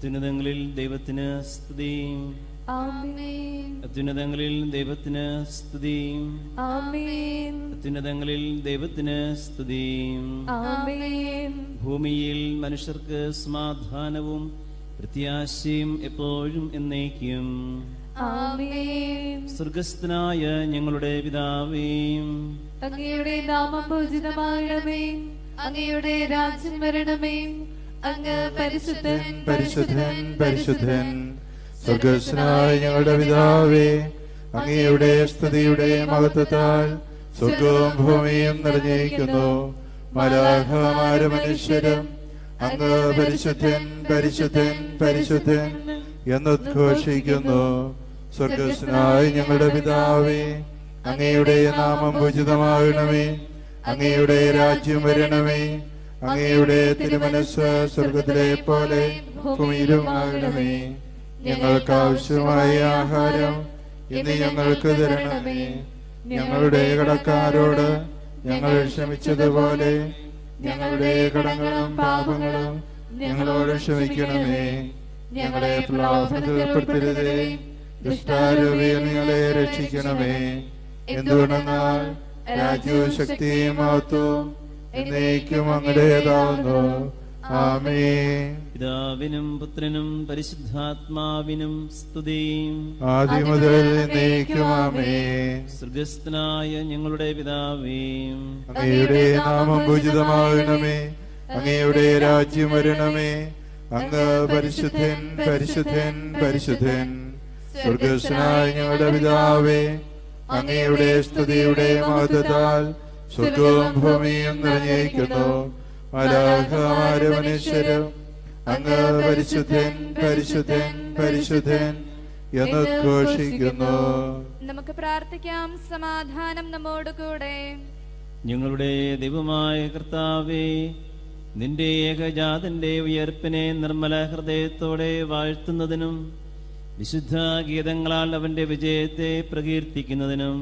അത്യുന്നതങ്ങളിൽ ദൈവത്തിന് സ്തുതി അത്യുന്നതങ്ങളിൽ ദൈവത്തിന് സ്തുതി അത്യുന്നതങ്ങളിൽ ദൈവത്തിന് സ്തുതി ഭൂമിയിൽ മനുഷ്യർക്ക് സമാധാനവും പ്രത്യാശയും എപ്പോഴും എന്നേക്കും. സ്വർഗസ്ഥനായ ഞങ്ങളുടെ പിതാവേ. അങ്ങയുടെ നാമം പൂജിതമാകണമേ. അങ്ങയുടെ രാജ്യം വരണമേ. അങ്ങ് പരിശുദ്ധൻ പരിശുദ്ധൻ പരിശുദ്ധൻ സ്വർഗസ്നായ ഞങ്ങളുടെ പിതാവേ അങ്ങയുടെ സ്തുതിയുടെ മഹത്വത്താൽ സ്വർഗവും ഭൂമിയും നിറഞ്ഞിരിക്കുന്നു. മലാഹമാര മനുഷ്യരും അങ്ങ് പരിശുദ്ധൻ പരിശുദ്ധൻ പരിശുദ്ധൻ എന്നുദ്ഘോഷിക്കുന്നു സ്വർഗസ്നായ ഞങ്ങളുടെ പിതാവേ അങ്ങയുടെ നാമം ഉചിതമാകണമേ അങ്ങയുടെ രാജ്യം വരണമേ അങ്ങയുടെ തിരുമനസ് സ്വർഗത്തിലെ പോലെ ഭൂമിയിലും ആകണമേ. ഞങ്ങൾക്ക് ആവശ്യമായ ആഹാരം ഇന്ന് ഞങ്ങൾക്ക് തരണമേ. ഞങ്ങളുടെ കടക്കാരോട് ഞങ്ങൾ ക്ഷമിച്ചതുപോലെ ഞങ്ങളുടെ കടങ്ങളും പാപങ്ങളും ഞങ്ങളോട് ക്ഷമിക്കണമേ. ഞങ്ങളെ പ്രലോഭനത്തിൽപ്പെടുത്തരുതേ. ദുഷ്ടാരൂപിയിൽ രക്ഷിക്കണമേ. എന്തുകൊണ്ടെന്നാൽ രാജ്യവും ശക്തിയും മഹത്വവും എന്നേക്കും അങ്ങടേതാകുന്നു ആമേ പിതാവിനും പുത്രനും പരിശുദ്ധാത്മാവിനും സ്തുതി. ആദ്യം മുതൽ എന്നേക്കും ആമേ സ്വർഗസ്ഥനായ ഞങ്ങളുടെ പിതാവേയും അങ്ങയുടെ നാമം പൂജിതമാകണമേ. അങ്ങയുടെ രാജ്യം വരണമേ. അങ്ങ് പരിശുദ്ധൻ പരിശുദ്ധൻ പരിശുദ്ധൻ സ്വർഗസ്നായ ഞങ്ങളുടെ പിതാവേ. അങ്ങയുടെ സ്തുതിയുടെ മഹത്വത്താൽ സ്വർഗവും ഭൂമിയും നിറഞ്ഞിരിക്കുന്നു. മലാഹമാര മനുഷ്യരും അങ്ങ് പരിശുദ്ധൻ പരിശുദ്ധൻ പരിശുദ്ധൻ എന്നുദ്ഘോഷിക്കുന്നു നമുക്ക് പ്രാർത്ഥിക്കാം. സമാധാനം നമ്മോട് കൂടെ. ഞങ്ങളുടെ ദൈവമായ കർത്താവേ നിന്റെ ഏകജാതന്റെ ഉയർപ്പിനെ നിർമ്മല ഹൃദയത്തോടെ വാഴ്ത്തുന്നതിനും വിശുദ്ധ ഗീതങ്ങളാൽ അവന്റെ വിജയത്തെ പ്രകീർത്തിക്കുന്നതിനും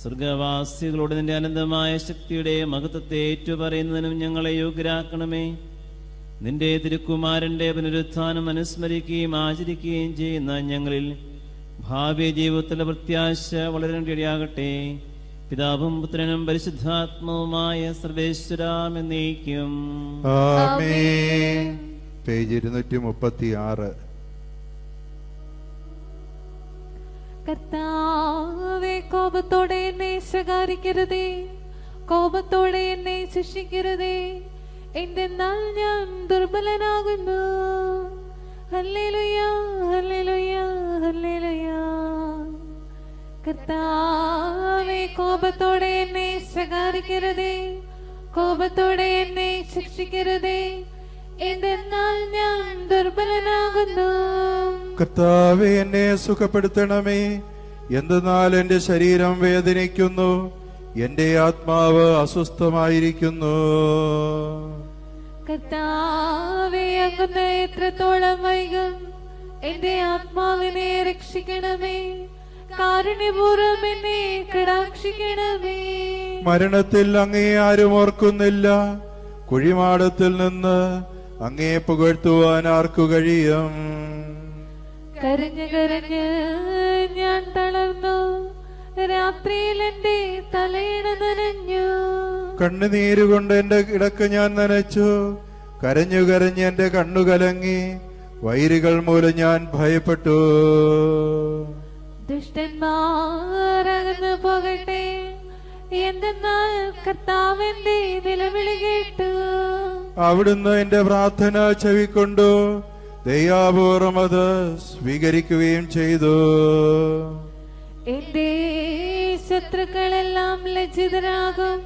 സ്വർഗവാസികളോട് നിന്റെ അനന്തമായ ശക്തിയുടെ മഹത്വത്തെ ഏറ്റുപറയുന്നതിനും ഞങ്ങളെ യോഗ്യരാക്കണമേ. നിന്റെ തിരുക്കുമാരന്റെ പുനരുത്ഥാനം അനുസ്മരിക്കുകയും ആചരിക്കുകയും ചെയ്യുന്ന ഞങ്ങളിൽ ഭാവി ജീവിതത്തിലെ പ്രത്യാശ വളരേണ്ടിയാകട്ടെ പിതാവും പുത്രനും പരിശുദ്ധാത്മാവുമായ സർവേശ്വരാം എന്നേക്കും. ആമേ പേജ് ഇരുന്നൂറ്റി മുപ്പത്തി ആറ് കർത്താവേ കോപത്തോടെ എന്നെ ശകാരിക്കരുതേ. കോപത്തോടെ എന്നെ ശിക്ഷിക്കരുതേ. എന്തെന്നാൽ ഞാൻ ദുർബലനാകുന്നു. കർത്താവേ കോപത്തോടെ എന്നെ ശകാരിക്കരുതേ. കോപത്തോടെ എന്നെ ശിക്ഷിക്കരുതേ. എന്തെന്നാൽ ഞാൻ ദുർബലനാകുന്നു. കർത്താവെ എന്നെ സുഖപ്പെടുത്തണമേ. എന്തെന്നാൽ എന്റെ ശരീരം വേദനിക്കുന്നു എന്റെ ആത്മാവ് അസ്വസ്ഥമായിരിക്കുന്നു. കർത്താവേ അങ്ങുന്ന എത്രത്തോളം വൈകും എന്റെ ആത്മാവിനെ രക്ഷിക്കണമേ കാരുണ്യപൂർവം എന്നെ കടാക്ഷിക്കണമേ. മരണത്തിൽ അങ്ങേ ആരും ഓർക്കുന്നില്ല കുഴിമാടത്തിൽ നിന്ന് അങ്ങേ പുകഴ്ത്തുവാൻ ആർക്കു കഴിയും? കരഞ്ഞ് കരഞ്ഞ് ഞാൻ തളർന്നു. രാത്രിയിൽ എന്റെ തലയിട നനഞ്ഞു. കണ്ണുനീരുകൊണ്ട് എന്റെ ഇടയ്ക്ക് ഞാൻ നനച്ചു. കരഞ്ഞു കരഞ്ഞ് എന്റെ കണ്ണു കലങ്ങി. വൈരികൾ മൂലം ഞാൻ ഭയപ്പെട്ടു. ദുഷ്ടന്മാരകന്നു പോകട്ടെ. എന്തെന്നാൽ കർത്താവിന്റെ നിലവിളി കേട്ടു. അവിടുന്ന് എന്റെ പ്രാർത്ഥന ചെവിക്കൊണ്ടു. ദയാപൂർവം അത് സ്വീകരിക്കുകയും ചെയ്തു. എന്റെ ശത്രുക്കളെല്ലാം ലജ്ജിതരാകും.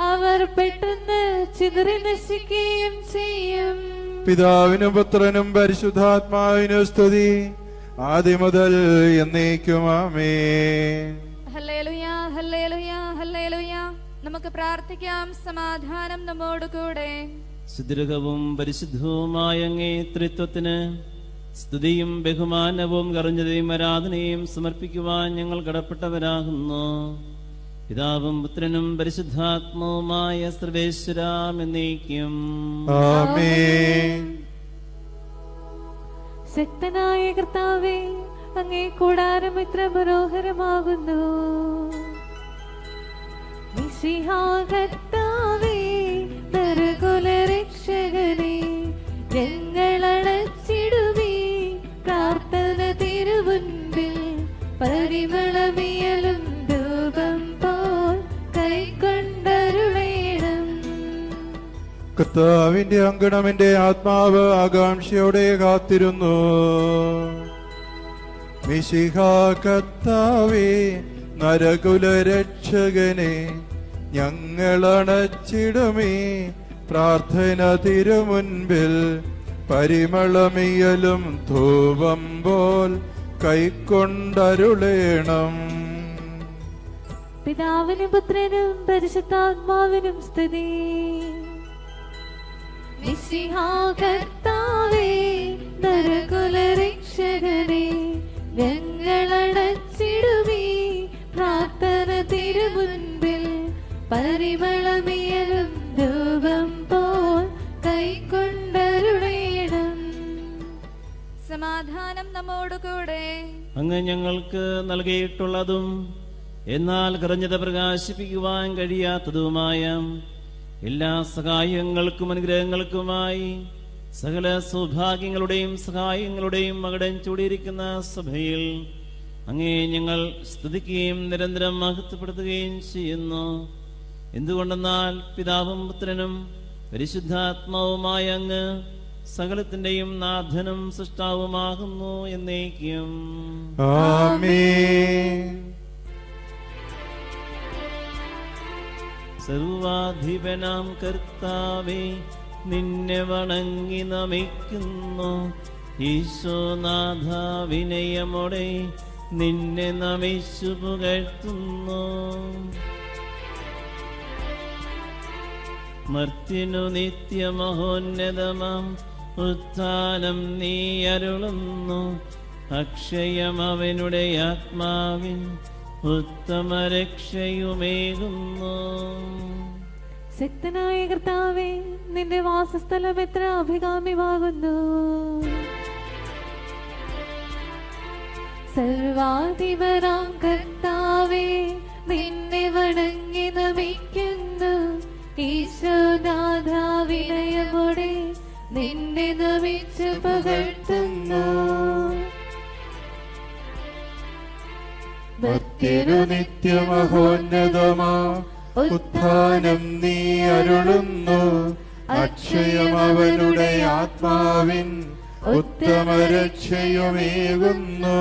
അവർ പെട്ടെന്ന് ചിതറി നശിക്കുകയും ചെയ്യും. പിതാവിനും പുത്രനും പരിശുദ്ധാത്മാവിനും സ്തുതി. ആദ്യം മുതൽ എന്നേക്കും ആമേ നമുക്ക് പ്രാർത്ഥിക്കാം. സമാധാനം നമ്മോട് കൂടെ സുദീർഘവും പരിശുദ്ധവുമായ അങ്ങേ ത്രിത്വത്തിന് സ്തുതിയും ബഹുമാനവും കറിഞ്ഞതയും ആരാധനയും സമർപ്പിക്കുവാൻ ഞങ്ങൾ കടപ്പെട്ടവരാകുന്നു. പിതാവും പുത്രനും പരിശുദ്ധാത്മാവുമായ സർവേശ്വരാം എന്നേക്കും. ശക്തനായ കർത്താവേ അങ്ങേ കൂടാരം ഇത്ര മനോഹരമാകുന്നു. രക്ഷകനേ ഞങ്ങളടച്ചിടുമേ പ്രാർത്ഥന തിരുമുൻപിൽ പരിമളമിയലും രൂപം പോൽ കൈക്കൊണ്ടരുളേണം. കർത്താവിന്റെ അങ്കണമെന്റെ ആത്മാവ് ആകാംക്ഷയോടെ കാത്തിരുന്നു. മിശിഹ കർത്താവേ നരകുല രക്ഷകനെ ഞങ്ങളണച്ചിടുമേ പ്രാർത്ഥന തിരുമുൻപിൽ പരിമളമിയലും ധൂപം പോൽ കൈക്കൊണ്ടരുളേണം. പിതാവിനും പുത്രനും പരിശുദ്ധാത്മാവിനും മിശിഹാ കർത്താവേ ഞങ്ങളടച്ചിടുമേ പ്രാർത്ഥന തിരുമുൻപിൽ പരിമളമിയലും ധൂപം സമാധാനം നമ്മോടുകൂടെ അങ്ങ് ഞങ്ങൾക്ക് നൽകിയിട്ടുള്ളതും എന്നാൽ കറഞ്ഞത് പ്രകാശിപ്പിക്കുവാൻ കഴിയാത്തതുമായ എല്ലാ സഹായങ്ങൾക്കും അനുഗ്രഹങ്ങൾക്കുമായി സകല സൗഭാഗ്യങ്ങളുടെയും സഹായങ്ങളുടെയും മകടം ചൂടിയിരിക്കുന്ന സഭയിൽ അങ്ങേ ഞങ്ങൾ സ്തുതിക്കുകയും നിരന്തരം മഹത്വപ്പെടുത്തുകയും ചെയ്യുന്നു. എന്തുകൊണ്ടെന്നാൽ പിതാവും പുത്രനും പരിശുദ്ധാത്മാവുമായ അങ്ങ് സകലത്തിന്റെയും നാഥനും സൃഷ്ടാവുമാകുന്നു എന്നേക്കും. സർവാധിപനാം കർത്താവേ നിന്നെ വണങ്ങി നമിക്കുന്നു. ഈശോനാഥ വിനയമോടെ നിന്നെ നമിച്ചു പുകഴ്ത്തുന്നു. മർത്യനു നിത്യമഹോന്നതമാം ഉത്ഥാനം നീ അരുളുന്നു. അക്ഷയം അവനുടെ ആത്മാവിൻ ഉത്തമ രക്ഷയുമേകുന്നു ശക്തനായ കർത്താവേ നിന്റെ വാസസ്ഥലം എത്ര അഭികാമ്യമാകുന്നു. സർവാധിപരാം കർത്താവേ നിന്നെ വണങ്ങി നമിക്കുന്നു. ഈശോനാഥ വിനയമോടെ നിന്നെ നമിച്ച് പകർത്തുന്നു. ഭക്തിരു നിത്യമഹോന്നതമാ ഉത്ഥാനം നീ അരുളുന്നു. അക്ഷയം അവനുടെ ആത്മാവിൻ ഉത്തമ രക്ഷയുമേകുന്നു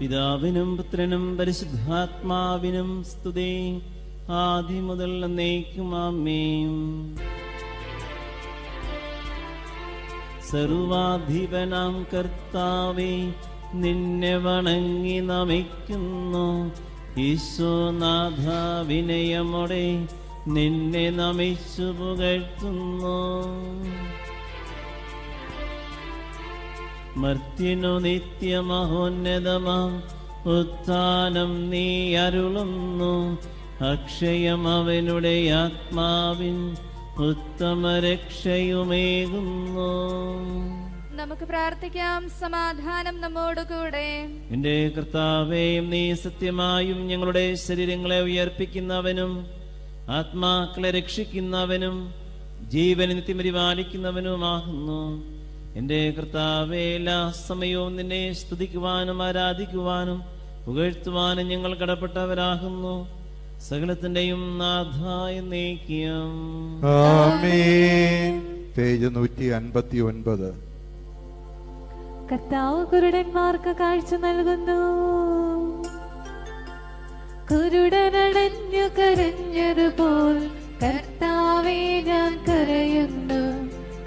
പിതാവിനും പുത്രനും പരിശുദ്ധാത്മാവിനും സ്തുതി. ആദ്യം മുതൽ എന്നേക്കും സർവാധിപനാം കർത്താവേ നിന്നെ വണങ്ങി നമിക്കുന്നു. ഈശോനാഥ വിനയമോടെ നിന്നെ നമിച്ചു പുകഴ്ത്തുന്നു. മർത്യനു നിത്യമഹോന്നതമാം ഉത്ഥാനം നീ അരുളുന്നു. അക്ഷയം അവനുടെ ആത്മാവിൻ ഉത്തമ രക്ഷയുമേകുന്നു നമുക്ക് പ്രാർത്ഥിക്കാം. സമാധാനം നമ്മോടുകൂടെ എന്റെ കർത്താവേയും നീ സത്യമായും ഞങ്ങളുടെ ശരീരങ്ങളെ ഉയർപ്പിക്കുന്നവനും ആത്മാക്കളെ രക്ഷിക്കുന്നവനും ജീവനെ നിത്യം പരിപാലിക്കുന്നവനുമാകുന്നു എന്റെ കർത്താവേ എല്ലാ സമയവും നിന്നെ സ്തുതിക്കുവാനും ആരാധിക്കുവാനും പുകഴ്ത്തുവാനും ഞങ്ങൾ കടപ്പെട്ടവരാകുന്നു. സകലത്തിന്റെയും നാഥായ നീക്കിയം ആമേൻ. പേജ് നൂറ്റി അൻപത്തി ഒൻപത് കർത്താവ് കുരുടന്മാർക്ക് കാഴ്ച നൽകുന്നു. കുരുടനടഞ്ഞു കരഞ്ഞതുപോൽ കർത്താവേ ഞാൻ കരയുന്നു.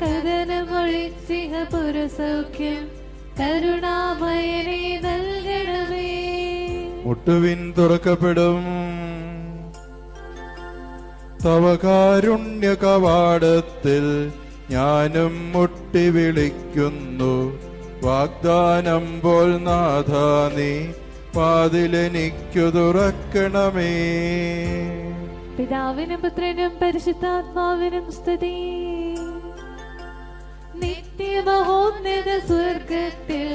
കഥനമൊഴിച്ചിഹ പുരസൗഖ്യം കരുണാമയനെ നൽകണമേ. മുട്ടുവിൻ തുറക്കപ്പെടും. തവ കാരുണ്യ കവാടത്തിൽ ഞാനും മുട്ടി വിളിക്കുന്നു വാഗ്ദാനം പോൽ നാഥ നീ വാതിലെനിക്കു തുറക്കണമേ പിതാവിനും പുത്രനും പരിശുദ്ധാത്മാവിനും സ്തുതി. നിത്യമഹോന്നത സ്വർഗത്തിൽ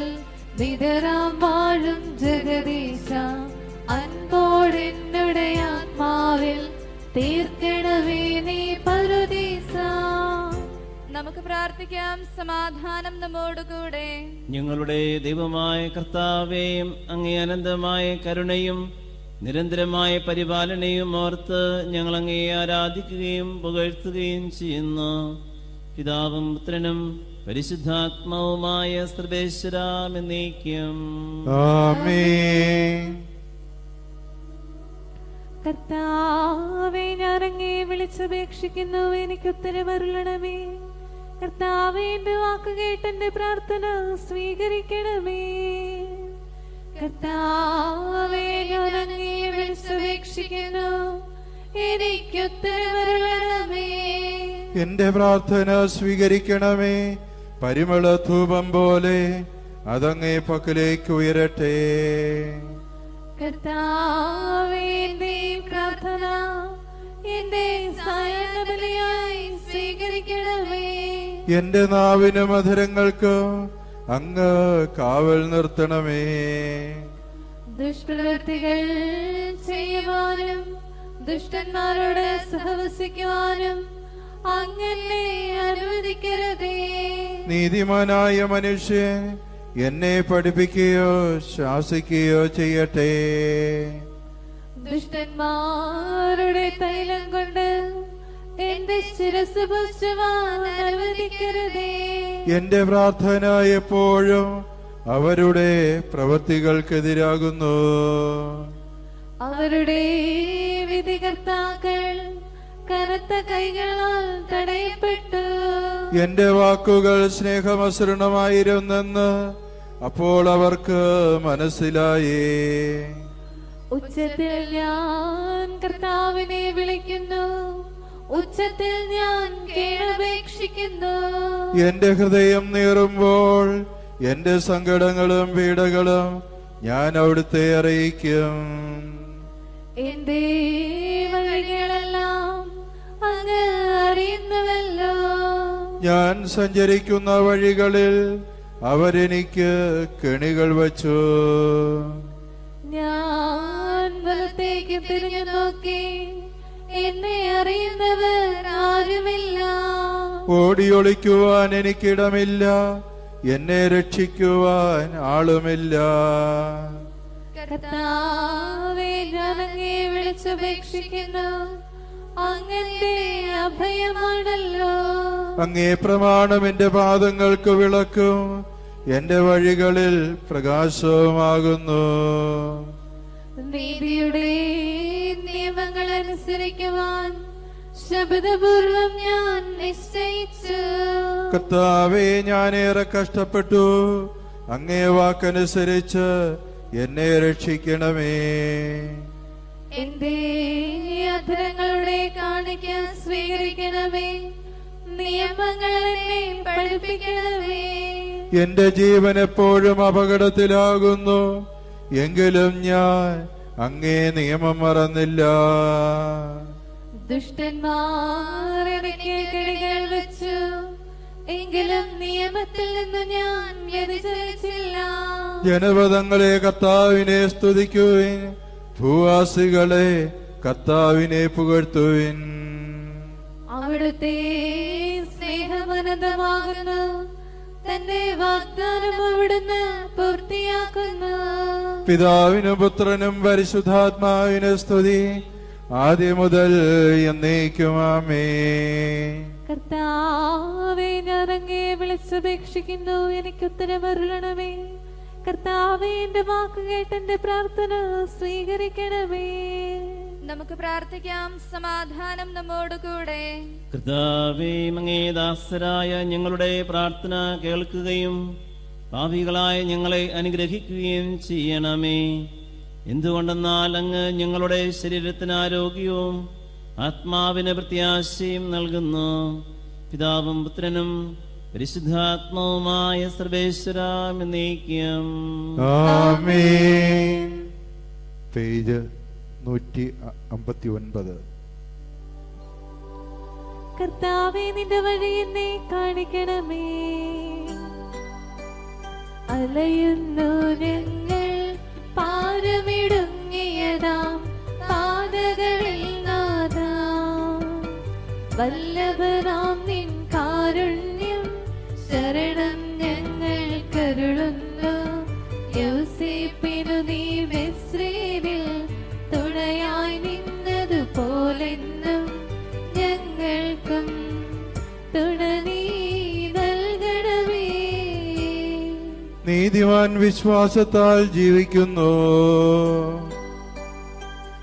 നിതരാം വാഴും ജഗദീശ. അൻപോടെന്നുടെ ആത്മാവിൽ നീ പരുദീസ നമുക്ക് പ്രാർത്ഥിക്കാം. സമാധാനം നമ്മോടുകൂടെ ഞങ്ങളുടെ ദൈവമായ കർത്താവേയും അങ്ങേ അനന്തമായ കരുണയും നിരന്തരമായ പരിപാലനയും ഓർത്ത് ഞങ്ങൾ അങ്ങേ ആരാധിക്കുകയും പുകഴ്ത്തുകയും ചെയ്യുന്നു. പിതാവും പുത്രനും പരിശുദ്ധാത്മാവുമായ സർവേശ്വരാമെന്നേക്കും ആമേൻ. കർത്താവെ ഞാൻ അങ്ങേ വിളിച്ചപേക്ഷിക്കുന്നു. എനിക്ക് ഉത്തരവരുളണമേ കർത്താവെ എന്റെ വാക്ക് കേട്ട് എന്റെ പ്രാർത്ഥന സ്വീകരിക്കണമേ. കർത്താവെ ഞാൻ അങ്ങേ വിളിച്ചപേക്ഷിക്കുന്നു. എനിക്ക് ഉത്തരവരുളണമേ എന്റെ പ്രാർത്ഥന സ്വീകരിക്കണമേ. പരിമള ധൂപം പോലെ അതങ്ങേ പക്കലേക്ക് ഉയരട്ടെ. കർത്താവേ എന്റെ പ്രാർത്ഥന എന്റെ സായബലിയായി സ്വീകരിക്കണമേ. എന്റെ നാവിന് മധുരങ്ങൾക്ക് അങ്ങ് കാവൽ നിർത്തണമേ. ദുഷ്പ്രവൃത്തികൾ ചെയ്യുവാനും ദുഷ്ടന്മാരോട് സഹവസിക്കുവാനും അങ്ങനെ അനുവദിക്കരുതേ. നീതിമാനായ മനുഷ്യൻ എന്നെ പഠിപ്പിക്കുകയോ ശാസിക്കുകയോ ചെയ്യട്ടെ. ദുഷ്ടന്മാരുടെ തൈലം കൊണ്ട് എന്റെ ശിരസ് അനുവദിക്കരുതേ. എന്റെ പ്രാർത്ഥന എപ്പോഴും അവരുടെ പ്രവൃത്തികൾക്കെതിരാകുന്നു. അവരുടെ വിധികർത്താക്കൾ കനത്ത കൈകളാൽ തടയപ്പെട്ടു. എന്റെ വാക്കുകൾ സ്നേഹമസൃണമായിരുന്നെന്ന് അപ്പോൾ അവർക്ക് മനസ്സിലായി. ഉച്ചത്തിൽ ഞാൻ കർത്താവിനെ വിളിക്കുന്നു. ഉച്ചത്തിൽ ഞാൻ കേളപേക്ഷിക്കുന്നു. എന്റെ ഹൃദയം നീറുമ്പോൾ എന്റെ സങ്കടങ്ങളും പീഡകളും ഞാൻ അവിടുത്തെ അറിയിക്കും. എന്റെ അങ്ങ് അറിയുന്നുവല്ലോ. ഞാൻ സഞ്ചരിക്കുന്ന വഴികളിൽ അവരെനിക്ക് കെണികൾ വച്ചു. ഞാൻ വലത്തേക്ക് തിരിഞ്ഞു നോക്കി. എന്നെ അറിയുന്നവർ ആരുമില്ല. ഓടിയൊളിക്കുവാൻ എനിക്കിടമില്ല. എന്നെ രക്ഷിക്കുവാൻ ആളുമില്ല. കർത്താവേ ഞാൻ അങ്ങേ വിളിച്ചപേക്ഷിക്കുന്നു. അങ്ങന്റെ അഭയമാണല്ലോ. അങ്ങേ പ്രമാണം എന്റെ പാദങ്ങൾക്ക് വിളക്കും എന്റെ വഴികളിൽ പ്രകാശവുമാകുന്നു. നീതിയുടെ നിയമങ്ങൾ അനുസരിക്കുവാൻ ശബ്ദപൂർവം ഞാൻ നിശ്ചയിച്ചു. കർത്താവെ ഞാനേറെ കഷ്ടപ്പെട്ടു. അങ്ങേ വാക്കനുസരിച്ച് എന്നെ രക്ഷിക്കണമേ. എന്റെ അധരങ്ങളുടെ കാണിക്ക സ്വീകരിക്കണമേ. നിയമങ്ങൾ എന്നെ പഠിപ്പിക്കണമേ. എന്റെ ജീവൻ എപ്പോഴും അപകടത്തിലാകുന്നു. എങ്കിലും ഞാൻ അങ്ങേ നിയമം മറന്നില്ല. ദുഷ്ടന്മാർ എനിക്ക് വെച്ചു. എങ്കിലും നിയമത്തിൽ നിന്ന് ഞാൻ വ്യതിചലിച്ചില്ല. ജനപദങ്ങളെ കർത്താവിനെ സ്തുതിക്കുവിൻ. ഭൂവാസികളെ കർത്താവിനെ പുകഴ്ത്തുവിൻ. അവിടുത്തെ സ്നേഹമനന്തമാകുന്നു തന്റെ വാഗ്ദാനം അവിടുന്ന് പൂർത്തിയാക്കുന്നു പിതാവിനും പുത്രനും പരിശുദ്ധാത്മാവിന് സ്തുതി. ആദ്യം മുതൽ എന്നേക്കുമാമേ കർത്താവേ ഞാൻ അങ്ങേ വിളിച്ചപേക്ഷിക്കുന്നു. എനിക്ക് ഉത്തരമരുളണമേ. കർത്താവെ എന്റെ വാക്ക് കേട്ട് എന്റെ പ്രാർത്ഥന സ്വീകരിക്കണമേ. നമുക്ക് പ്രാർത്ഥിക്കാം. സമാധാനം നമ്മോടുകൂടെ കർത്താവേ അങ്ങേ ദാസരായ ഞങ്ങളുടെ പ്രാർത്ഥന കേൾക്കുകയും പാപികളായ ഞങ്ങളെ അനുഗ്രഹിക്കുകയും ചെയ്യണമേ. എന്തുകൊണ്ടെന്നാൽ അങ്ങ് ഞങ്ങളുടെ ശരീരത്തിന് ആരോഗ്യവും ആത്മാവിന് പ്രത്യാശയും നൽകുന്നു. പിതാവും പുത്രനും പരിശുദ്ധാത്മാവുമായ സർവേശ്വരാമി നീക്കിയം ആമേ പേജ് നൂറ്റി അമ്പത്തി ഒൻപത് കർത്താവെ നിന്റെ വഴി എന്നെ കാണിക്കണമേ. അലയുന്നു ഞങ്ങൾ പാരമിടുങ്ങിയതാം പാതകളിൽ നാദാം. വല്ലവരാം നിൻ കാരുണ്യം ശരണം ഞങ്ങൾ കരുളുന്നു. യൗസേപ്പിനു നീ മിസ്രൈമിൽ തുണയായി നിന്നതുപോലെന്നും ഞങ്ങൾക്കും തുണ നീ നൽകണമേ. നീതിമാൻ വിശ്വാസത്താൽ ജീവിക്കുന്നു.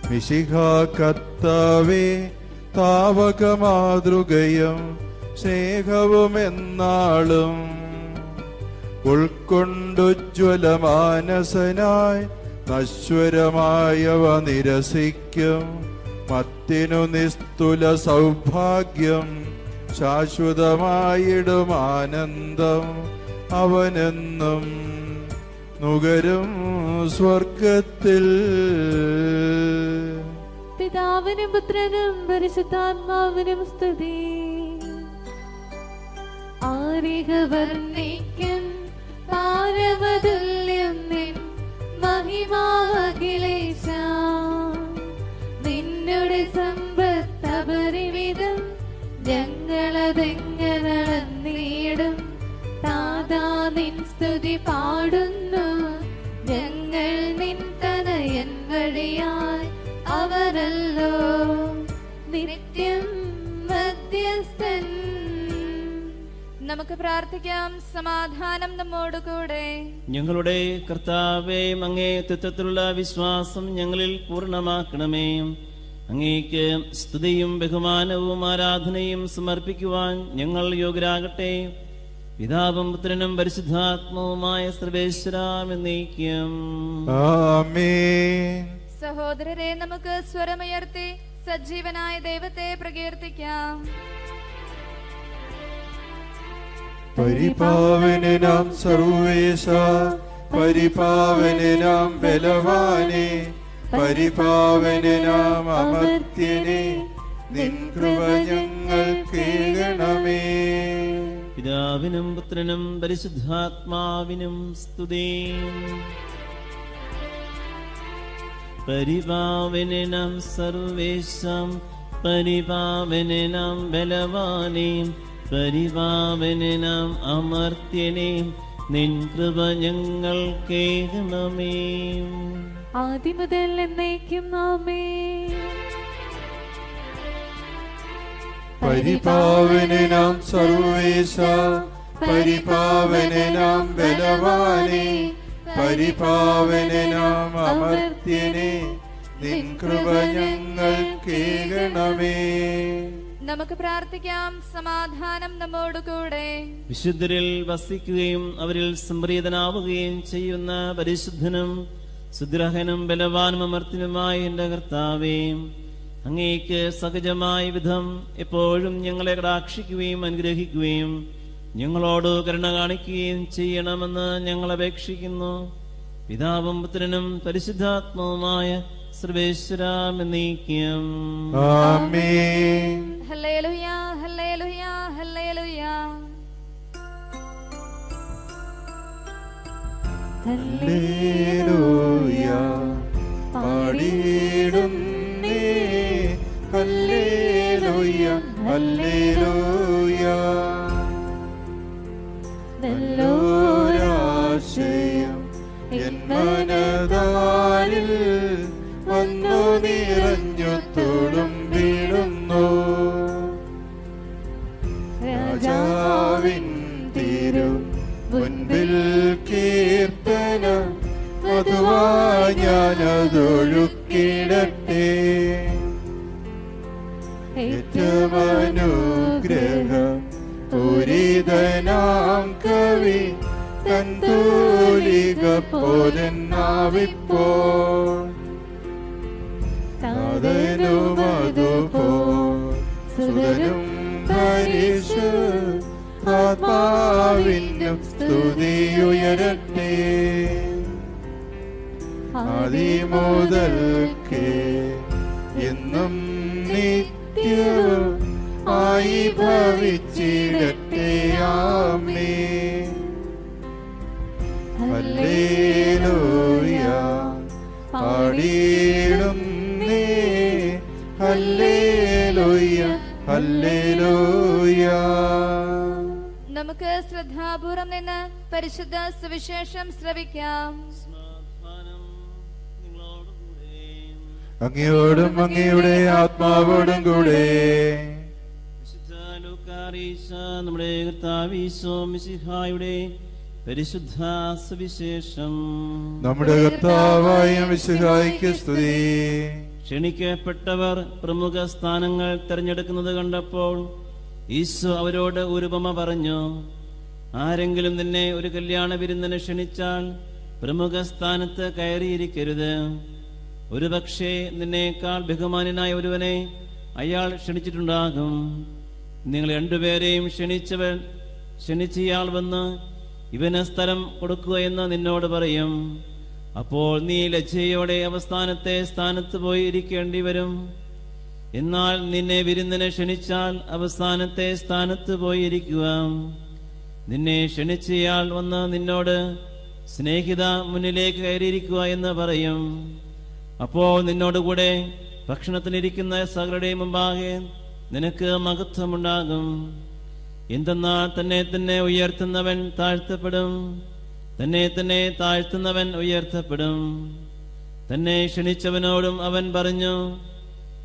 മിശിഹ കർത്താവേ താവക സ്നേഹവും എന്നാളും ഉൾക്കൊണ്ടുജ്വലമാനസനായി നശ്വരമായവ നിരസിക്കും. മത്തിനു നിസ്തുല സൗഭാഗ്യം ശാശ്വതമായിടും ആനന്ദം അവനെന്നും നുകരും സ്വർഗത്തിൽ പിതാവിനും പുത്രനും പരിശുദ്ധാത്മാവിനും സ്തുതി. ആരിക വർണിക്കും പാരവതുല്യം നിൻ മഹിമാഖിലേശ നിന്നുടെ സമ്പത്ത് അപരിമിതം ഞങ്ങളതെങ്ങനീടും താതാ നിൻ സ്തുതി പാടുന്നു. ഞങ്ങൾ നിൻ തനയൻ വഴിയായി അവരല്ലോ. നിത്യം മധ്യസ്ഥൻ നമുക്ക് പ്രാർത്ഥിക്കാം. സമാധാനം നമ്മോട് കൂടെ. ഞങ്ങളുടെ കർത്താവേ അങ്ങേ തത്വത്തിലുള്ള വിശ്വാസം ഞങ്ങളിൽ പൂർണമാക്കണമേ. അങ്ങേക്ക് സ്തുതിയും ബഹുമാനവും ആരാധനയും സമർപ്പിക്കുവാൻ ഞങ്ങൾ യോഗ്യരാകട്ടെ. പിതാവും പുത്രനും പരിശുദ്ധാത്മാവുമായ സർവേശ്വരാമെന്നേക്കും സഹോദരരെ നമുക്ക് സ്വരമുയർത്തി സജീവനായ ദൈവത്തെ പ്രകീർത്തിക്കാം. പരിപാവനാം സർവേശ പരിപാവനാം ബലവാനെ പരിപാവനാം അമർത്യനെ നിൻ കൃപ ഞങ്ങൾ കേൾക്കണമേ പിതാവിനും പുത്രനും പരിശുദ്ധാത്മാവിനും സ്തുതി പരിപാവനം സർവേശം പരിപാവനം ബലവാനേം പരിപാവനം അമർത്യനേ. നിൻ കൃപ ഞങ്ങൾ കേൾക്കണമേ. ആദിമുതൽ മുതൽ എന്നേക്കും നാമേ പരിപാവനാം സർവേശ പരിപാവനാം ബലവാനെ. പരിപാവനാം അമർത്യനെ. നിൻ കൃപ ഞങ്ങൾ കേൾക്കണമേ. നമുക്ക് പ്രാർത്ഥിക്കാം. സമാധാനം നമ്മോട് കൂടെ. വിശുദ്ധരിൽ വസിക്കുകയും അവരിൽ സംപ്രീതനാവുകയും ചെയ്യുന്ന പരിശുദ്ധനും സുഗ്രഹനും ബലവാനും അമർത്തിനുമായി എന്റെ കർത്താവേ അങ്ങേക്ക് സഹജമായ വിധം എപ്പോഴും ഞങ്ങളെ കടാക്ഷിക്കുകയും അനുഗ്രഹിക്കുകയും ഞങ്ങളോട് കരുണ കാണിക്കുകയും ചെയ്യണമെന്ന് ഞങ്ങൾ അപേക്ഷിക്കുന്നു. പിതാവും പുത്രനും പരിശുദ്ധാത്മാവുമായ സർവേശ്വരാമെന്നീക്യം amen. Hallelujah hallelujah hallelujah. Hallelujah. പാടിയിടുന്നേ hallelujah hallelujah. നല്ലോരാശയം എൻ മനതാരിൽ വന്നു നിറഞ്ഞു തൊടുമ്പിടുന്നു രാജാവിൻ തിരു മുൻപിൽ കീർത്തന മധുവായി ഞാനതൊഴുക്കിടട്ടെ. ഏറ്റമനുഗ്രഹ പൂരിതനാം കവി പോലെ പോലെന്നാവിപ്പോൾ. പരിശു ആത്മാവിനും സ്തുതിയുയരട്ടെ അതിമുതൽക്കേ എന്നും നിത്യവും ആയി ഭവിച്ചിടട്ടെ. ശ്രദ്ധാപൂർവം നിന്ന് പരിശുദ്ധ സുവിശേഷം ശ്രവിക്കാം. അങ്ങയോടും അങ്ങയുടെ ആത്മാവോടും കൂടെ. നമ്മുടെ കർത്താവീശോ മിസിഹായുടെ പരിശുദ്ധ സുവിശേഷം. നമ്മുടെ കർത്താവായ മിശിഹായിക്ക് സ്തുതി. ക്ഷണിക്കപ്പെട്ടവർ പ്രമുഖ സ്ഥാനങ്ങൾ തിരഞ്ഞെടുക്കുന്നത് കണ്ടപ്പോൾ ഈശോ അവരോട് ഒരുപമ പറഞ്ഞു. ആരെങ്കിലും നിന്നെ ഒരു കല്യാണ വിരുന്നിന് ക്ഷണിച്ചാൽ പ്രമുഖ സ്ഥാനത്ത് കയറിയിരിക്കരുത്. ഒരു പക്ഷേ നിന്നേക്കാൾ ബഹുമാനനായ ഒരുവനെ അയാൾ ക്ഷണിച്ചിട്ടുണ്ടാകും. നിങ്ങൾ രണ്ടുപേരെയും ക്ഷണിച്ചവൻ ക്ഷണിച്ചയാൾ വന്ന് ഇവന് സ്ഥലം കൊടുക്കുക എന്ന് നിന്നോട് പറയും. അപ്പോൾ നീ ലജ്ജയോടെ അവസ്ഥാനത്തെ സ്ഥാനത്ത് പോയി ഇരിക്കേണ്ടി വരും. എന്നാൽ നിന്നെ വിരുന്നിനെ ക്ഷണിച്ചാൽ അവസാനത്തെ സ്ഥാനത്ത് പോയി ഇരിക്കുക നിന്നെ ക്ഷണിച്ചയാൾ വന്ന് നിന്നോട് സ്നേഹിത മുന്നിലേക്ക് കയറിയിരിക്കുക എന്ന് പറയും. അപ്പോൾ നിന്നോടുകൂടെ ഭക്ഷണത്തിനിരിക്കുന്ന സകലരുടെയും മുമ്പാകെ നിനക്ക് മഹത്വമുണ്ടാകും. എന്തെന്നാൽ തന്നെ തന്നെ ഉയർത്തുന്നവൻ താഴ്ത്തപ്പെടും. തന്നെ തന്നെ താഴ്ത്തുന്നവൻ ഉയർത്തപ്പെടും. തന്നെ ക്ഷണിച്ചവനോടും അവൻ പറഞ്ഞു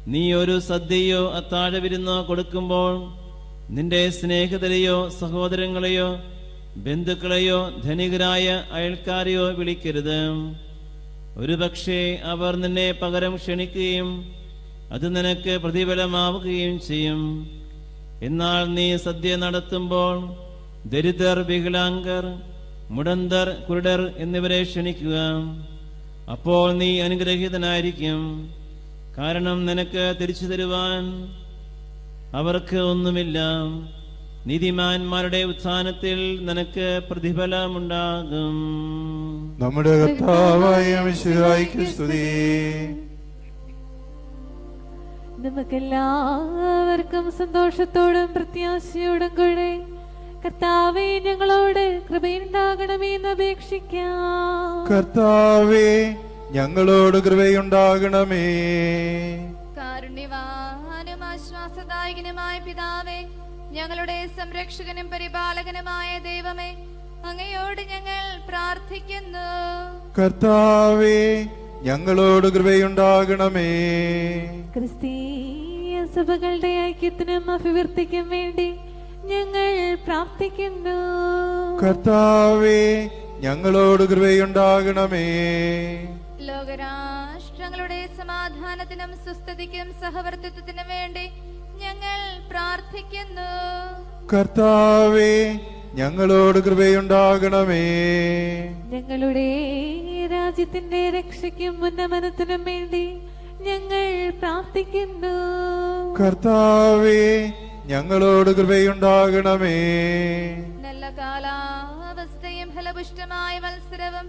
നീ ഒരു സദ്യയോ അത്താഴ വിരുന്നോ കൊടുക്കുമ്പോൾ നിന്റെ സ്നേഹിതരെയോ സഹോദരങ്ങളെയോ ബന്ധുക്കളെയോ ധനികരായ അയൽക്കാരെയോ വിളിക്കരുത്. ഒരുപക്ഷെ അവർ നിന്നെ പകരം ക്ഷണിക്കുകയും അത് നിനക്ക് പ്രതിഫലമാവുകയും ചെയ്യും. എന്നാൽ നീ സദ്യ നടത്തുമ്പോൾ ദരിദ്രർ വികലാംഗർ മുടന്തർ കുരുടർ എന്നിവരെ ക്ഷണിക്കുക. അപ്പോൾ നീ അനുഗ്രഹീതനായിരിക്കും. കാരണം നിനക്ക് തിരിച്ചു തരുവാൻ അവർക്ക് ഒന്നുമില്ല. നീതിമാന്മാരുടെ ഉത്ഥാനത്തിൽ നിനക്ക് പ്രതിഫലമുണ്ടാകും. നമ്മുടെ സ്തുതി നമുക്കെല്ലാവർക്കും സന്തോഷത്തോടും പ്രത്യാശയോടും കൂടെ കർത്താവേ ഞങ്ങളോട് കൃപയുണ്ടാകണമേ എന്ന് അപേക്ഷിക്കാം. കർത്താവേ ഞങ്ങളോട് കൃപയുണ്ടാകണമേ. കാരുണ്യവാനും ആശ്വാസദായകനുമായ പിതാവേ ഞങ്ങളുടെ സംരക്ഷകനും പരിപാലകനുമായ ദൈവമേ അങ്ങയോട് ഞങ്ങൾ പ്രാർത്ഥിക്കുന്നു. കർത്താവേ ഞങ്ങളോട് കൃപയുണ്ടാകണമേ. ക്രിസ്തീയ സഭകളുടെ ഐക്യത്തിനും അഭിവൃദ്ധിക്കും വേണ്ടി ഞങ്ങൾ പ്രാർത്ഥിക്കുന്നു. കർത്താവേ ഞങ്ങളോട് കൃപയുണ്ടാകണമേ. ലോകരാഷ്ട്രങ്ങളുടെ സമാധാനത്തിനും സുസ്ഥിതിക്കും സഹവർത്തിത്വത്തിനും വേണ്ടി ഞങ്ങൾ പ്രാർത്ഥിക്കുന്നു. കർത്താവേ ഞങ്ങളോട് കൃപയുണ്ടാകണമേ. ഞങ്ങളുടെ രാജ്യത്തിന്റെ രക്ഷയ്ക്കും ഉന്നമനത്തിനും വേണ്ടി ഞങ്ങൾ പ്രാർത്ഥിക്കുന്നു. കർത്താവേ ഞങ്ങളോട് കൃപയുണ്ടാകണമേ. നല്ല കാലാവസ്ഥയും ഫലപുഷ്ടമായ മത്സരവും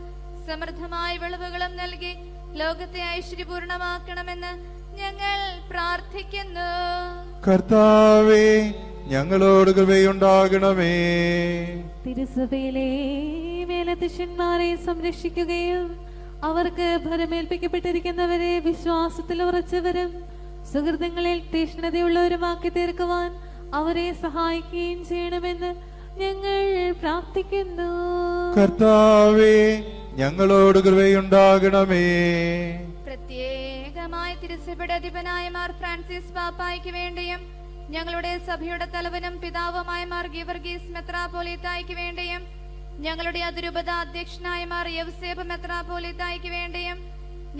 സമൃദ്ധമായ വിളവുകളും നൽകി ലോകത്തെ ഐശ്വര്യപൂർണമാക്കണമെന്ന് ഞങ്ങൾ പ്രാർത്ഥിക്കുന്നു. കർത്താവേ ഞങ്ങളോട് കൃപയുണ്ടാകണമേ. തിരുസഭയിലെ മേലധ്യക്ഷന്മാരെ സംരക്ഷിക്കുകയും അവർക്ക് ഭരമേൽപ്പിക്കപ്പെട്ടിരിക്കുന്നവരെ വിശ്വാസത്തിൽ ഉറച്ചവരും സുഹൃത്തുക്കളിൽ തീഷ്ണതയുള്ളവരുമാക്കി തീർക്കുവാൻ അവരെ സഹായിക്കുകയും ചെയ്യണമെന്ന് ഞങ്ങൾ പ്രാർത്ഥിക്കുന്നു. കർത്താവേ ഞങ്ങളോട് കൃപയുണ്ടാകണമേ. തിരുസഭയുടെ അധിപനായ മാർ ഫ്രാൻസിസ് പാപ്പായ്ക്ക് വേണ്ടിയും ഞങ്ങളുടെ സഭയുടെ തലവനും പിതാവുമായ മാർ ഗീവർഗീസ് മെത്രാപോലിത്തായ്ക്ക് വേണ്ടിയും ഞങ്ങളുടെ അതിരൂപത അധ്യക്ഷനായ മാർ യവ്സേബ് മെത്രാപോലിത്തായ്ക്ക് വേണ്ടിയും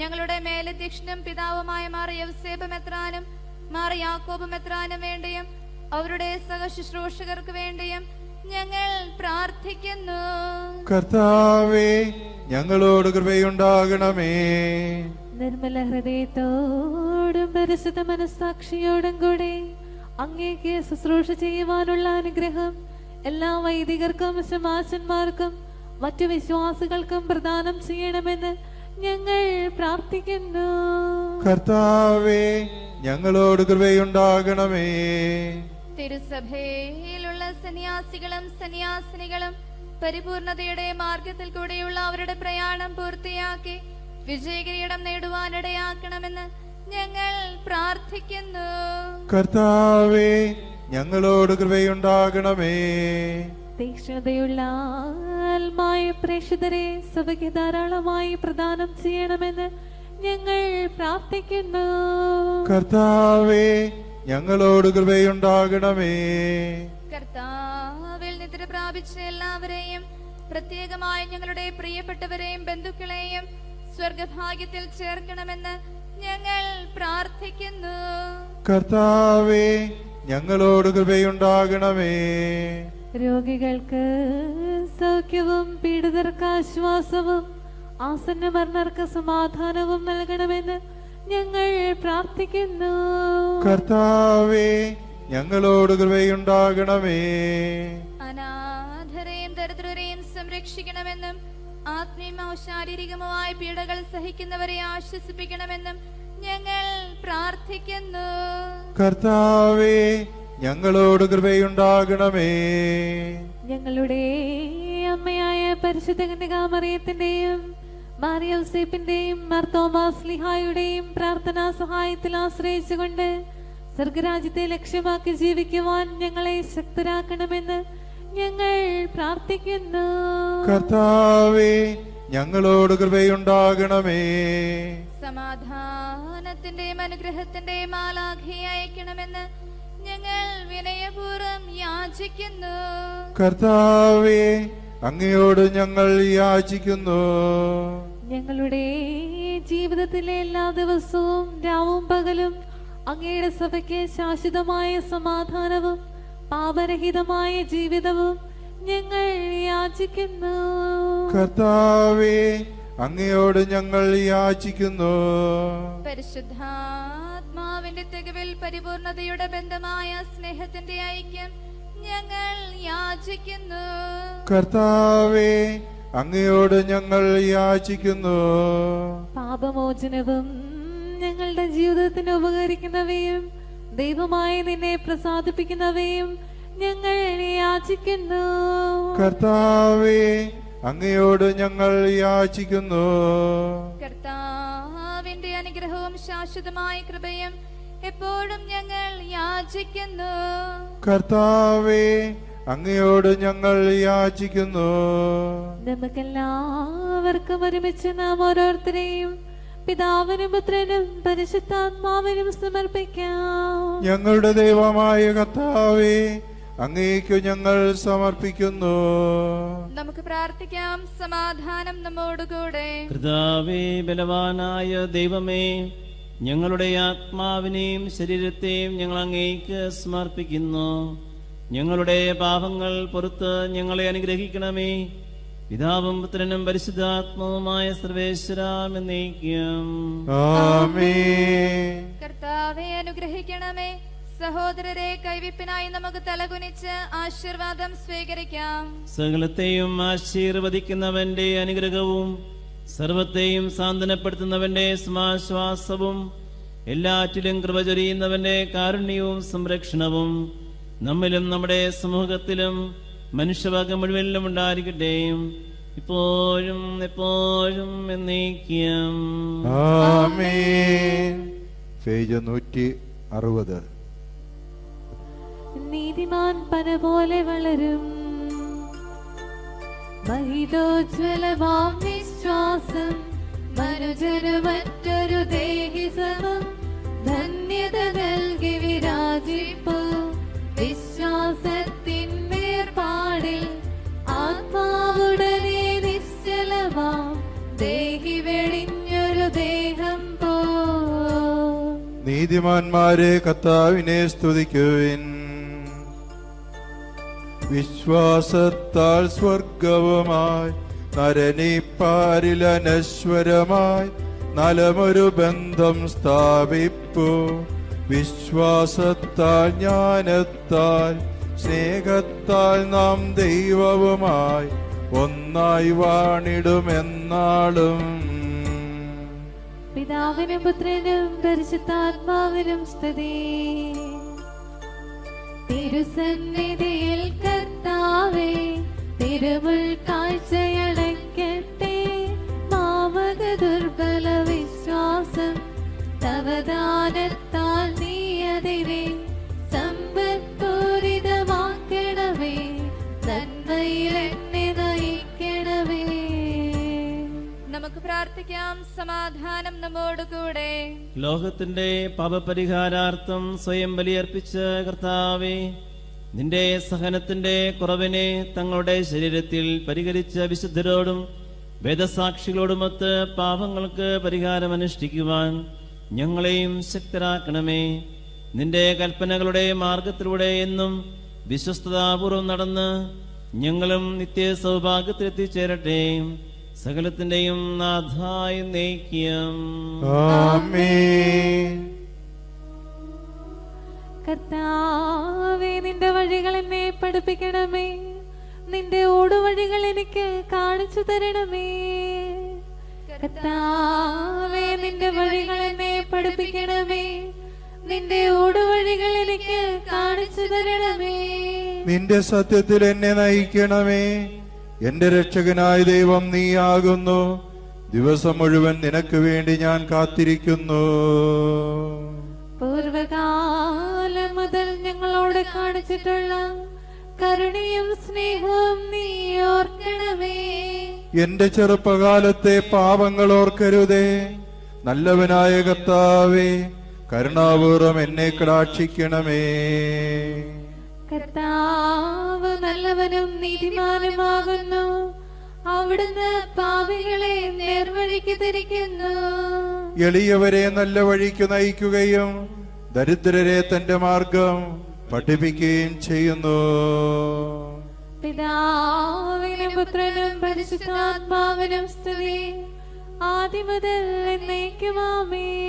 ഞങ്ങളുടെ മേലധ്യക്ഷനും പിതാവുമായ മാർ യവ്സേബ് മെത്രാനും മാർ യാക്കോബ് മെത്രാനും വേണ്ടിയും അവരുടെ സഹശുശ്രൂഷകർക്ക് വേണ്ടിയും ഞങ്ങൾ പ്രാർത്ഥിക്കുന്നു. കർത്താവേ ഞങ്ങളോട് കൃപയുണ്ടാകണമേ. നിർമ്മല ഹൃദയത്തോടും പരിശുദ്ധ മനസ്സാക്ഷിയോടും കൂടെ അങ്ങേക്ക് ശുശ്രൂഷ ചെയ്യുവാനുള്ള അനുഗ്രഹം എല്ലാ വൈദികർക്കും ശമാശന്മാർക്കും മറ്റു വിശ്വാസികൾക്കും പ്രദാനം ചെയ്യണമെന്ന് ഞങ്ങൾ പ്രാർത്ഥിക്കുന്നു. കർത്താവേ ഞങ്ങളോട് കൃപയുണ്ടാകണമേ. തിരുസഭയിലുള്ള സന്യാസികളും സന്യാസിനികളും പരിപൂർണതയുടെ മാർഗത്തിൽ കൂടെയുള്ള അവരുടെ പ്രയാണം പൂർത്തിയാക്കി വിജയകിരീടം നേടുവാനിടയാക്കണമെന്ന് ഞങ്ങൾ പ്രാർത്ഥിക്കുന്നു. കർത്താവേ ഞങ്ങളോട് കൃപയുണ്ടാകണമേ. തീക്ഷ്ണതയുള്ള ആത്മായ പ്രേക്ഷിതരെ സഭയ്ക്ക് ധാരാളമായി പ്രദാനം ചെയ്യണമെന്ന് ഞങ്ങൾ പ്രാർത്ഥിക്കുന്നു. കർത്താവേ ഞങ്ങളോട് കൃപയുണ്ടാകണമേ. കർത്താവിൽ നിദ്ര പ്രാപിച്ച എല്ലാവരെയും പ്രത്യേകമായി ഞങ്ങളുടെ പ്രിയപ്പെട്ടവരെയും ബന്ധുക്കളെയും സ്വർഗഭാഗ്യത്തിൽ ചേർക്കണമെന്ന് ഞങ്ങൾ പ്രാർത്ഥിക്കുന്നു. കർത്താവേ ഞങ്ങളോട് കൃപയുണ്ടാകണമേ. രോഗികൾക്ക് സൗഖ്യവും പീഡിതർക്ക് ആശ്വാസവും ആസന്ന മരണർക്ക് സമാധാനവും നൽകണമെന്ന് ഞങ്ങൾ പ്രാർത്ഥിക്കുന്നു. കർത്താവേ ഞങ്ങളോട് കൃപയുണ്ടാകണമേ. അനാഥരെയും ദരിദ്രരെയും സംരക്ഷിക്കണമെന്നും ആത്മീയമോ ശാരീരികമോ ആയ പീഡകൾ സഹിക്കുന്നവരെ ആശ്വസിപ്പിക്കണമെന്നും ഞങ്ങൾ പ്രാർത്ഥിക്കുന്നു. കർത്താവേ ഞങ്ങളോട് കൃപയുണ്ടാകണമേ. ഞങ്ങളുടെ അമ്മയായ പരിശുദ്ധ കന്യകാമറിയത്തിന്റെയും മാറിയോസേപ്പിന്റെയും മർത്തോമാസ്ലിഹായുടെയും പ്രാർത്ഥനാ സഹായത്തിൽ ആശ്രയിച്ചുകൊണ്ട് സ്വർഗരാജ്യത്തെ ലക്ഷ്യമാക്കി ജീവിക്കുവാൻ ഞങ്ങളെ ശക്തരാക്കണമെന്ന് ഞങ്ങൾ പ്രാർത്ഥിക്കുന്നു. കർത്താവേ ഞങ്ങളോട് കൃപയുണ്ടാകണമേ. സമാധാനത്തിന്റെയും അനുഗ്രഹത്തിന്റെയും മാലാഖയെ അയക്കണമെന്ന് ഞങ്ങൾ വിനയപൂർവം യാചിക്കുന്നു. കർത്താവേ അങ്ങയോട് ഞങ്ങൾ യാചിക്കുന്നു. ഞങ്ങളുടെ ജീവിതത്തിലെ എല്ലാ ദിവസവും രാവും പകലും അങ്ങയുടെ സഭയ്ക്ക് ശാശ്വതമായ സമാധാനവും പാപരഹിതമായ ജീവിതവും ഞങ്ങൾ യാചിക്കുന്നു. കർത്താവേ അങ്ങയോട് ഞങ്ങൾ യാചിക്കുന്നു. പരിശുദ്ധാത്മാവിന്റെ തികവിൽ പരിപൂർണതയുടെ ബന്ധമായ സ്നേഹത്തിന്റെ ഐക്യം ഞങ്ങൾ യാചിക്കുന്നു. കർത്താവേ അങ്ങയോട് ഞങ്ങൾ യാചിക്കുന്നു. പാപമോചനവും ഞങ്ങളുടെ ജീവിതത്തിന് ഉപകരിക്കുന്നവയും ദൈവമായി നിന്നെ പ്രസാദിപ്പിക്കുന്നവയും ഞങ്ങൾ യാചിക്കുന്നു കർത്താവേ അങ്ങയോട് ഞങ്ങൾ യാചിക്കുന്നു. കർത്താവിന്റെ അനുഗ്രഹവും ശാശ്വതമായ കൃപയും എപ്പോഴും ഞങ്ങൾ യാചിക്കുന്നു. കർത്താവേ അങ്ങയോട് ഞങ്ങൾ യാചിക്കുന്നു. നമുക്കെല്ലാവർക്കും ഒരുമിച്ച് നാം ഓരോരുത്തരെയും പിതാവിനും പുത്രനും പരിശുദ്ധാത്മാവിനും സമർപ്പിക്കാം. ഞങ്ങളുടെ ദൈവമായ കർത്താവേ അങ്ങേക്കു ഞങ്ങൾ സമർപ്പിക്കുന്നു. നമുക്ക് പ്രാർത്ഥിക്കാം. സമാധാനം നമ്മോടുകൂടെ കർത്താവേ ബലവാനായ ദൈവമേ ഞങ്ങളുടെ ആത്മാവിനെയും ശരീരത്തെയും ഞങ്ങൾ അങ്ങേക്ക് സമർപ്പിക്കുന്നു. ഞങ്ങളുടെ പാപങ്ങൾ പുറത്ത് ഞങ്ങളെ അനുഗ്രഹിക്കണമേ. പിതാവും പുത്രനും പരിശുദ്ധാത്മാവുമായ സർവേശ്വരാം എന്നേക്കും. ആമേൻ. കർത്താവെ അനുഗ്രഹിക്കണമേ. സഹോദരരെ കൈവിപ്പിനായി നമുക്ക് തലകുനിച്ച് ആശീർവാദം സ്വീകരിക്കാം. സകലത്തെയും ആശീർവദിക്കുന്നവന്റെ അനുഗ്രഹവും സർവത്തെയും സാന്ത്വനപ്പെടുത്തുന്നവന്റെ സമാശ്വാസവും എല്ലാറ്റിലും കൃപ ചൊരിയുന്നവന്റെ കാരുണ്യവും സംരക്ഷണവും നമ്മിലും നമ്മുടെ സമൂഹത്തിലും മനുഷ്യവർഗം മുഴുവനും ഉണ്ടായിരിക്കട്ടെ. ഇപ്പോഴും എപ്പോഴും എന്നേക്കും. ആമേൻ. പേജ് നൂറ്റി അറുപത് നീതിമാൻ പന പോലെ വളരും. മഹിതോജ്വലമാം വിശ്വാസം. മനുജന് മറ്റൊരു ദേഹി സമം ധന്യത നൽകി വിരാജിപ്പു. വിശ്വാസത്തിൻ വേർപാടിൽ ആത്മാവുടനെ നിശ്ചലമാം. ദേഹി വെളിഞ്ഞൊരു ദേഹം പോ. നീതിമാന്മാരെ കർത്താവിനെ സ്തുതിക്കുവിൻ. വിശ്വാസത്താൽ സ്വർഗവുമായി നരനിപ്പാരിൽ അനശ്വരമായി നലമൊരു ബന്ധം സ്ഥാപിപ്പു. വിശ്വാസത്താൽ ജ്ഞാനത്താൽ സ്നേഹത്താൽ നാം ദൈവവുമായി ഒന്നായി വാണിടുമെന്നാളും. പിതാവിനും പുത്രനും പരിശുദ്ധാത്മാവിനും സ്തുതി. തിരുസന്നിധിയിൽ കർത്താവേ തിരുമുൾ കാഴ്ചയടക്കട്ടെ മാമക ദുർബല വിശ്വാസം തവദാനത്താൽ നീ അതിനെ പ്രാർത്ഥിക്കാം. സമാധാനം നമ്മോടുകൂടെ ലോകത്തിന്റെ പാപപരിഹാരാർത്ഥം സ്വയം ബലിയർപ്പിച്ച കർത്താവേ നിന്റെ സഹനത്തിന്റെ കുറവിനെ തങ്ങളുടെ ശരീരത്തിൽ പരിഹരിച്ച വിശുദ്ധരോടും വേദസാക്ഷികളോടുമൊത്ത് പാപങ്ങൾക്ക് പരിഹാരമനുഷ്ഠിക്കുവാൻ ഞങ്ങളെയും ശക്തരാക്കണമേ. നിന്റെ കൽപ്പനകളുടെ മാർഗത്തിലൂടെ എന്നും വിശ്വസ്തതാപൂർവം നടന്ന് ഞങ്ങളും നിത്യ സൗഭാഗ്യത്തിലെത്തിച്ചേരട്ടെ സകലത്തിന്റെയും നാഥായ നയിക്കാം കർത്താവേ നിന്റെ വഴികൾ എന്നെ പഠിപ്പിക്കണമേ. നിന്റെ ഓടുവഴികൾ എനിക്ക് കാണിച്ചു തരണമേ. കർത്താവേ നിന്റെ വഴികൾ എന്നെ പഠിപ്പിക്കണമേ. നിന്റെ ഓടുവഴികൾ എനിക്ക് കാണിച്ചു തരണമേ. നിന്റെ സത്യത്തിൽ എന്നെ നയിക്കണമേ. എന്റെ രക്ഷകനായ ദൈവം നീയാകുന്നു. ദിവസം മുഴുവൻ നിനക്ക് വേണ്ടി ഞാൻ കാത്തിരിക്കുന്നു. പൂർവകാലം മുതൽ ഞങ്ങളോട് കാണിച്ചിട്ടുള്ള കരുണയും സ്നേഹവും നീ ഓർക്കണമേ. എന്റെ ചെറുപ്പകാലത്തെ പാപങ്ങൾ ഓർക്കരുതേ. നല്ലവനായ കർത്താവേ കരുണാപൂർവം എന്നെ കടാക്ഷിക്കണമേ. കർത്താവ് നല്ലവനും നീതിമാനുമാകുന്നു. അവിടുന്ന് പാവികളെ നേർവഴിക്ക് തിരിക്കുന്നു. എളിയവരെ നല്ല വഴിക്ക് നയിക്കുകയും ദരിദ്രരെ തന്റെ മാർഗം പഠിപ്പിക്കുകയും ചെയ്യുന്നു. പിതാവിനും പുത്രനും പരിശുദ്ധാത്മാവിനും സ്തുതി. ആദ്യമുതൽ എന്നേക്കുമാമേ.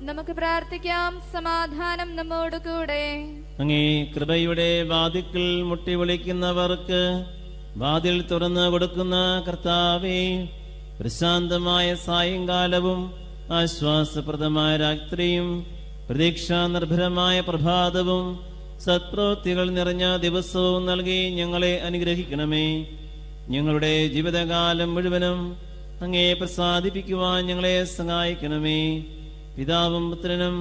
നമുക്ക് പ്രാർത്ഥിക്കാം. സമാധാനം നമ്മോടുകൂടെ. അങ്ങേ കൃപയുടെ വാതിക്കൽ മുട്ടി വിളിക്കുന്നവർക്ക് വാതിൽ തുറന്നു കൊടുക്കുന്ന കർത്താവേ പ്രശാന്തമായ സായങ്കാലവും ആശ്വാസപ്രദമായ രാത്രിയും പ്രതീക്ഷാ നിർഭരമായ പ്രഭാതവും സത്പ്രവൃത്തികൾ നിറഞ്ഞ ദിവസവും നൽകി ഞങ്ങളെ അനുഗ്രഹിക്കണമേ. ഞങ്ങളുടെ ജീവിതകാലം മുഴുവനും അങ്ങേ പ്രസാദിപ്പിക്കുവാൻ ഞങ്ങളെ സഹായിക്കണമേ. പിതാവും പുത്രനും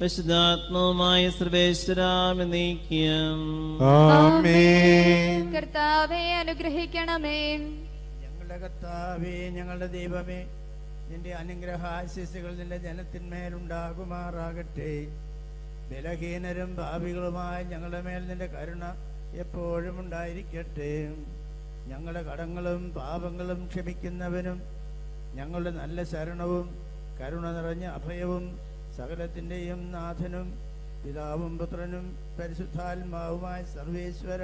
പരിശുദ്ധാത്മാവുമായ സർവേശ്വരാമെന്നീക്കാം ആമേൻ. കർത്താവേ അനുഗ്രഹിക്കണമേ. ഞങ്ങളുടെ കർത്താവേ ഞങ്ങളുടെ ദൈവമേ നിന്റെ അനുഗ്രഹ അനുഗ്രഹാശിസുകൾ നിന്റെ ജനത്തിന്മേലുണ്ടാകുമാറാകട്ടെ ബലഹീനരും ഭാവികളുമായ ഞങ്ങളുടെ മേൽ നിന്റെ കരുണ എപ്പോഴും ഉണ്ടായിരിക്കട്ടെ. ഞങ്ങളുടെ കടങ്ങളും പാപങ്ങളും ക്ഷമിക്കുന്നവനും ഞങ്ങളുടെ നല്ല ശരണവും കരുണ നിറഞ്ഞ അഭയവും സകലത്തിന്റെയും നാഥനും പിതാവും പുത്രനും പരിശുദ്ധാത്മാവുമായ സർവേശ്വര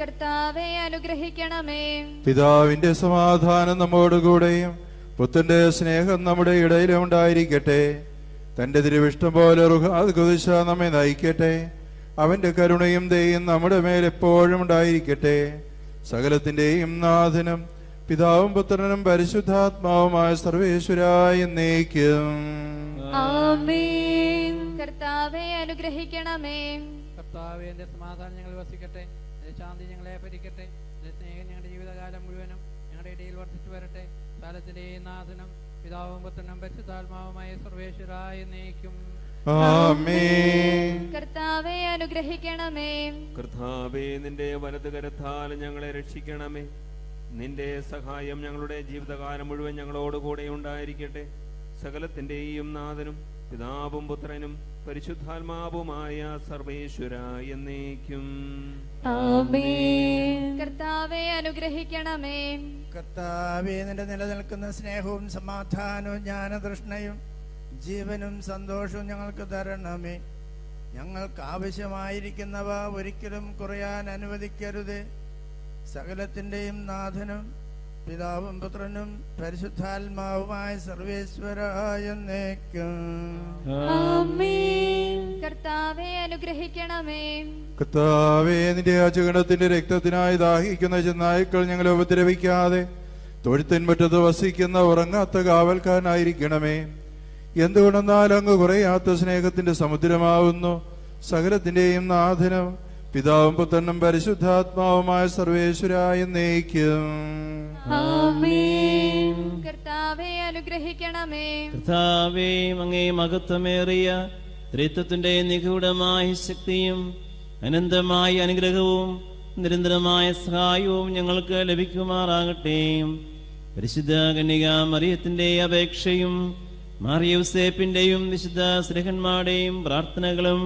കർത്താവെ അനുഗ്രഹിക്കണമേ. പിതാവിന്റെ സമാധാനം നമ്മോടുകൂടെയും പുത്രന്റെ സ്നേഹം നമ്മുടെ ഇടയിലും ഉണ്ടായിരിക്കട്ടെ. തന്റെ തിരുവിഷ്ടം പോലെ കുതിശ നമ്മെ നയിക്കട്ടെ. അവന്റെ കരുണയും ദയും നമ്മുടെ മേലെപ്പോഴും ഉണ്ടായിരിക്കട്ടെ. സകലത്തിന്റെയും നാഥനും പിതാവും പുത്രനും പരിശുദ്ധാത്മാവുമായ സർവേശ്വരായ എന്നേക്കും. ആമേൻ. കർത്താവെ അനുഗ്രഹിക്കണമേ. കർത്താവെ എന്റെ സമാധാനം ഞങ്ങൾ വസിക്കട്ടെ. ശാന്തി ഞങ്ങളെ ഭരിക്കട്ടെ. സ്നേഹം ഞങ്ങളുടെ ജീവിതകാലം മുഴുവനും ഞങ്ങളുടെ ഇടയിൽ വർദ്ധിച്ചു വരട്ടെ. കാലത്തിന്റെയും നാഥനും പിതാവും പുത്രനും പരിശുദ്ധാത്മാവുമായ സർവേശ്വരായ നീക്കും ആമേൻ. കർത്താവെ അനുഗ്രഹിക്കണമേ. കർത്താവേ നിന്റെ വലത് കരത്താൽ ഞങ്ങളെ രക്ഷിക്കണമേ. നിന്റെ സഹായം ഞങ്ങളുടെ ജീവിതകാലം മുഴുവൻ ഞങ്ങളോടുകൂടെ ഉണ്ടായിരിക്കട്ടെ. സകലത്തിന്റെയും നാഥനും പിതാവും പുത്രനും പരിശുദ്ധാത്മാവുമായ സർവേശ്വര എന്നേക്കും. ആമേൻ. കർത്താവെ അനുഗ്രഹിക്കണമേ. കർത്താവെ നിന്റെ നിലനിൽക്കുന്ന സ്നേഹവും സമാധാനവും ജ്ഞാനതൃഷ്ണയും ജീവനും സന്തോഷവും ഞങ്ങൾക്ക് തരണമേ. ഞങ്ങൾക്ക് ആവശ്യമായിരിക്കുന്നവ ഒരിക്കലും കുറയാൻ അനുവദിക്കരുത്. സകലത്തിന്റെയും നാഥനും പിതാവും പുത്രനും പരിശുദ്ധാത്മാവുമായ സർവേശ്വരായ എന്നേക്കും ആമേൻ. കർത്താവെ അനുഗ്രഹിക്കണമേ. കർത്താവേ നിന്റെ രക്തത്തിനായി ദാഹിക്കുന്ന ചെന്നായ്ക്കൾ ഞങ്ങളെ ഉപദ്രവിക്കാതെ തൊഴുത്തിൻ മുറ്റത്ത് വസിക്കുന്ന ഉറങ്ങാത്ത കാവൽക്കാരനായിരിക്കണമേ. എന്തുകൊണ്ടെന്നാൽ അങ്ങ് കുറയാത്ത സ്നേഹത്തിന്റെ സമുദ്രമാവുന്നു. സകലത്തിന്റെയും നാഥനും പിതാവും പുത്രനും പരിശുദ്ധാത്മാവുമായ സർവേശ്വരായ നയിക്കും ആമേൻ. കർത്താവെ അനുഗ്രഹിക്കണമേ. കർത്താവേ അങ്ങേ മഹത്വമേറിയ ത്രിത്വത്തിന്റെ നിഗൂഢമായ ശക്തിയും അനന്തമായ അനുഗ്രഹവും നിരന്തരമായ സഹായവും ഞങ്ങൾക്ക് ലഭിക്കുമാറാകട്ടെ. പരിശുദ്ധ കന്യക മറിയത്തിന്റെ അപേക്ഷയും മാറിയൗസേപ്പിന്റെയും വിശുദ്ധ സ്നേഹന്മാരുടെയും പ്രാർത്ഥനകളും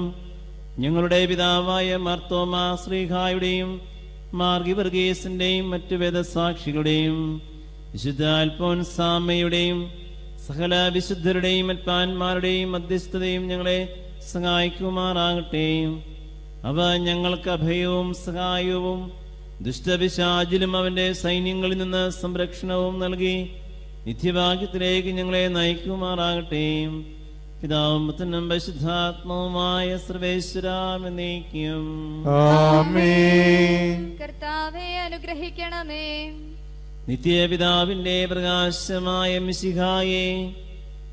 ഞങ്ങളുടെ പിതാവായ മർത്തോമ ശ്രീഹായുടെയും മാർഗിവർഗീസിന്റെയും മറ്റു വേദസാക്ഷികളുടെയും വിശുദ്ധ അൽഫോൻസാമയുടെയും സകല വിശുദ്ധരുടെയും മറ്റാന്മാരുടെയും മധ്യസ്ഥതയും ഞങ്ങളെ സഹായിക്കുമാറാകട്ടെ. അവ ഞങ്ങൾക്ക് അഭയവും സഹായവും ദുഷ്ടപിശാചിലും അവന്റെ സൈന്യങ്ങളിൽ നിന്ന് സംരക്ഷണവും നൽകി നിത്യഭാഗ്യത്തിലേക്ക് ഞങ്ങളെ നയിക്കുമാറാകട്ടെ. പിതാവും പുത്രനും പരിശുദ്ധാത്മാവുമായ സർവേശ്വരാമെന്നേക്കും ആമേൻ. കർത്താവെ അനുഗ്രഹിക്കണമേ. നിത്യപിതാവിന്റെ പ്രകാശമായ മിശിഹായെ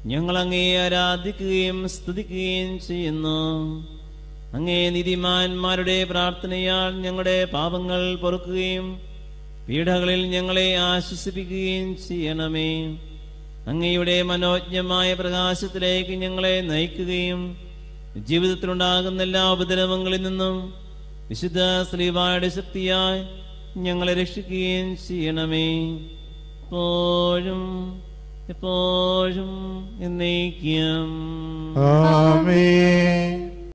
ഞങ്ങൾ അങ്ങേ ആരാധിക്കുകയും സ്തുതിക്കുകയും ചെയ്യുന്നു. അങ്ങേ നിധിമാന്മാരുടെ പ്രാർത്ഥനയാൽ ഞങ്ങളുടെ പാപങ്ങൾ പൊറുക്കുകയും പീഡകളിൽ ഞങ്ങളെ ആശ്വസിപ്പിക്കുകയും ചെയ്യണമേ. അങ്ങയുടെ മനോജ്ഞമായ പ്രകാശത്തിലേക്ക് ഞങ്ങളെ നയിക്കുകയും ജീവിതത്തിലുണ്ടാകുന്ന എല്ലാ ഉപദ്രവങ്ങളിൽ നിന്നും വിശുദ്ധ ശ്രീവായുടെ ശക്തിയായി ഞങ്ങളെ രക്ഷിക്കുകയും ചെയ്യണമേ. എപ്പോഴും എപ്പോഴും എന്നേക്കും. ആമേൻ.